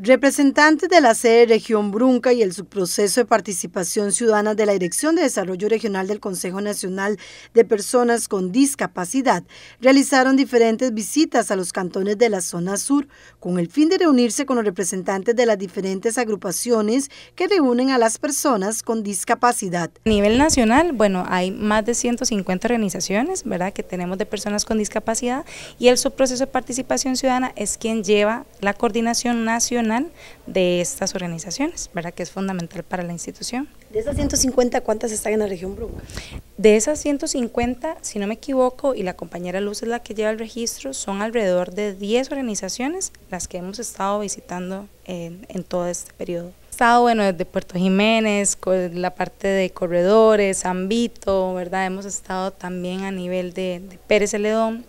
Representantes de la sede Región Brunca y el subproceso de participación ciudadana de la Dirección de Desarrollo Regional del Consejo Nacional de Personas con Discapacidad realizaron diferentes visitas a los cantones de la zona sur con el fin de reunirse con los representantes de las diferentes agrupaciones que reúnen a las personas con discapacidad. A nivel nacional, bueno, hay más de 150 organizaciones, ¿verdad?, que tenemos de personas con discapacidad y el subproceso de participación ciudadana es quien lleva la coordinación nacional de estas organizaciones, ¿verdad? que es fundamental para la institución. De esas 150, ¿cuántas están en la región Bruma? De esas 150, si no me equivoco, y la compañera Luz es la que lleva el registro, son alrededor de 10 organizaciones las que hemos estado visitando en, todo este periodo. Estado, bueno, desde Puerto Jiménez, con la parte de corredores, Ambito, ¿verdad? Hemos estado también a nivel de, de Pérez Celedón,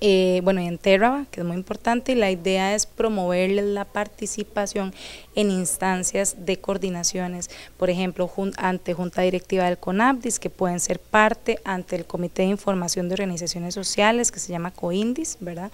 eh, bueno, y en Terra, que es muy importante, y la idea es promoverles la participación en instancias de coordinaciones, por ejemplo, ante Junta Directiva del CONAPDIS, que pueden ser parte ante el Comité de Información de Organizaciones Sociales, que se llama COINDIS, ¿verdad?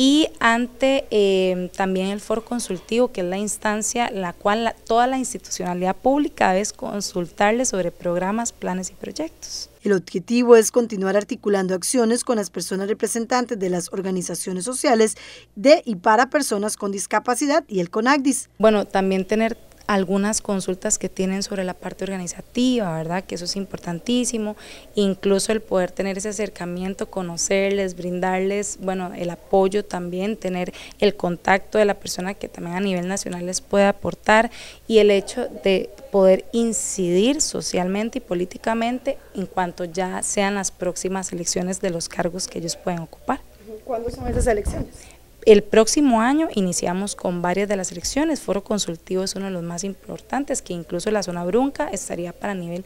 Y ante eh, también el foro consultivo, que es la instancia la cual toda la institucionalidad pública debe consultarle sobre programas, planes y proyectos. El objetivo es continuar articulando acciones con las personas representantes de las organizaciones sociales de y para personas con discapacidad y el CONACDIS. Bueno, también tener algunas consultas que tienen sobre la parte organizativa, ¿verdad? Que eso es importantísimo, incluso el poder tener ese acercamiento, conocerles, brindarles, bueno, el apoyo también, tener el contacto de la persona que también a nivel nacional les puede aportar y el hecho de poder incidir socialmente y políticamente en cuanto ya sean las próximas elecciones de los cargos que ellos pueden ocupar. ¿Cuándo son esas elecciones? El próximo año iniciamos con varias de las elecciones, foro consultivo es uno de los más importantes, que incluso la zona brunca estaría para nivel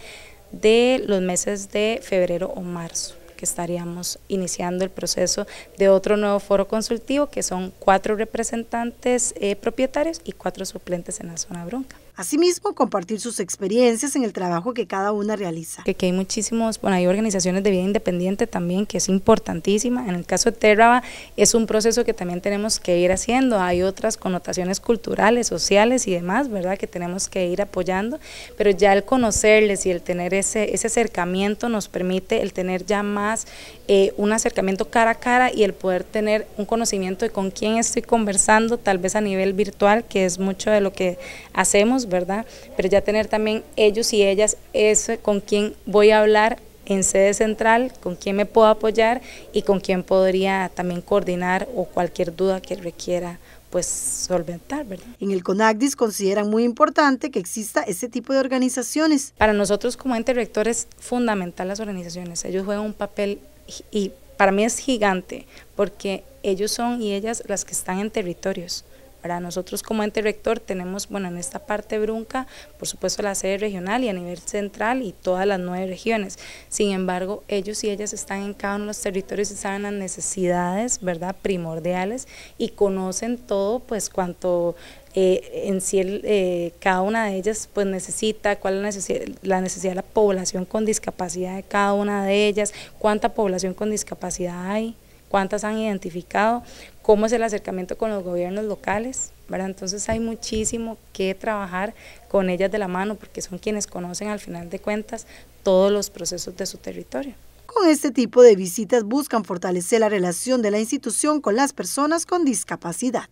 de los meses de febrero o marzo que estaríamos iniciando el proceso de otro nuevo foro consultivo, que son cuatro representantes eh, propietarios y cuatro suplentes en la zona bronca. Asimismo, compartir sus experiencias en el trabajo que cada una realiza. Que, hay muchísimos, bueno, hay organizaciones de vida independiente también, que es importantísima. En el caso de Terraba, es un proceso que también tenemos que ir haciendo. Hay otras connotaciones culturales, sociales y demás, ¿verdad?, que tenemos que ir apoyando. Pero ya el conocerles y el tener ese, ese acercamiento nos permite el tener ya más eh, un acercamiento cara a cara y el poder tener un conocimiento de con quién estoy conversando, tal vez a nivel virtual, que es mucho de lo que hacemos ¿verdad? Pero ya tener también ellos y ellas eso con quién voy a hablar en sede central, con quién me puedo apoyar y con quién podría también coordinar o cualquier duda que requiera pues solventar, ¿verdad? En el CONACDIS consideran muy importante que exista ese tipo de organizaciones. Para nosotros como ente rector es fundamental las organizaciones, ellos juegan un papel y para mí es gigante porque ellos son y ellas las que están en territorios. Para nosotros como ente rector tenemos, bueno, en esta parte Brunca, por supuesto la sede regional y a nivel central y todas las nueve regiones. Sin embargo, ellos y ellas están en cada uno de los territorios y saben las necesidades, ¿verdad?, primordiales y conocen todo, pues, cuanto eh, en sí eh, cada una de ellas pues necesita, cuál es la necesidad, la necesidad de la población con discapacidad de cada una de ellas, cuánta población con discapacidad hay, cuántas han identificado, cómo es el acercamiento con los gobiernos locales, ¿verdad? Entonces hay muchísimo que trabajar con ellas de la mano porque son quienes conocen al final de cuentas todos los procesos de su territorio. Con este tipo de visitas buscan fortalecer la relación de la institución con las personas con discapacidad.